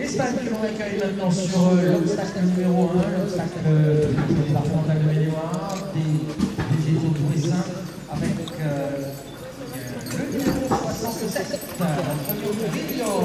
Espagne que l'on accueille maintenant sur euh, l'obstacle numéro 1, l'obstacle euh, départemental de Méléoire, des, des étés tourissains, avec euh, le numéro 67, Antonio Grillo,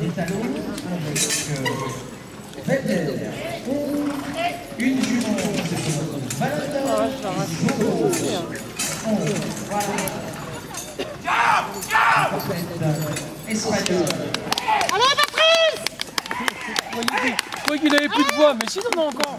Les talons une jument, c'est. Parfaite espagnole. Je qu'il avait plus de voix, mais a encore.